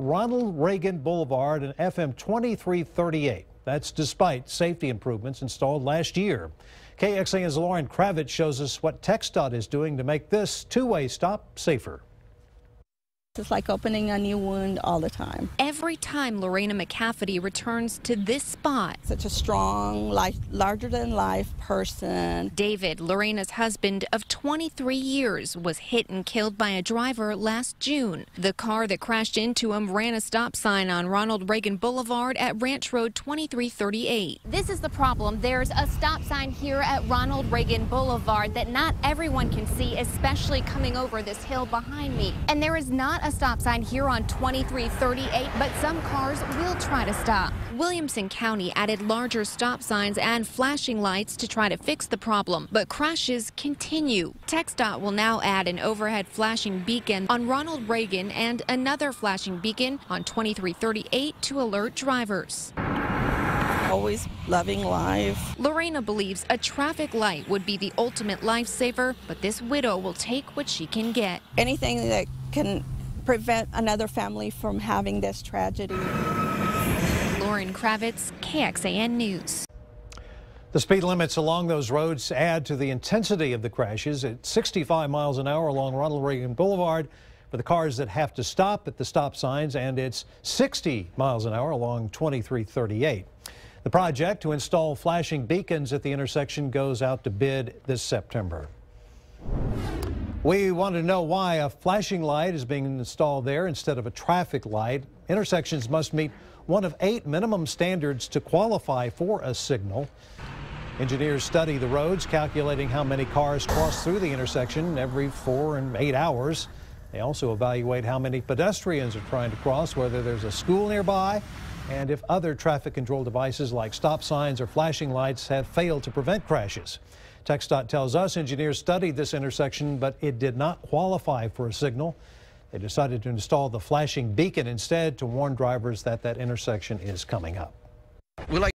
Ronald Reagan Boulevard and FM 2338. That's despite safety improvements installed last year. KXAN's Lauren Kravitz shows us what TxDOT is doing to make this two-way stop safer. It's like opening a new wound all the time. Every time Lorena McCafferty returns to this spot, such a strong, life, larger than life person. David, Lorena's husband of 23 years, was hit and killed by a driver last June. The car that crashed into him ran a stop sign on Ronald Reagan Boulevard at Ranch Road 2338. This is the problem. There's a stop sign here at Ronald Reagan Boulevard that not everyone can see, especially coming over this hill behind me. And there is not a stop sign here on 2338, but some cars will try to stop. Williamson County added larger stop signs and flashing lights to try to fix the problem, but crashes continue. TxDOT will now add an overhead flashing beacon on Ronald Reagan and another flashing beacon on 2338 to alert drivers always loving life. Lorena believes a traffic light would be the ultimate lifesaver, but this widow will take what she can get. Anything that can prevent another family from having this tragedy. Lauren Kravitz, KXAN News. The speed limits along those roads add to the intensity of the crashes at 65 miles an hour along Ronald Reagan Boulevard for the cars that have to stop at the stop signs, and it's 60 miles an hour along 2338. The project to install flashing beacons at the intersection goes out to bid this September. We want to know why a flashing light is being installed there instead of a traffic light. Intersections must meet one of eight minimum standards to qualify for a signal. Engineers study the roads, calculating how many cars cross through the intersection every four and eight hours. They also evaluate how many pedestrians are trying to cross, whether there's a school nearby, and if other traffic control devices like stop signs or flashing lights have failed to prevent crashes. TxDOT tells us engineers studied this intersection, but it did not qualify for a signal. They decided to install the flashing beacon instead to warn drivers that that intersection is coming up. We like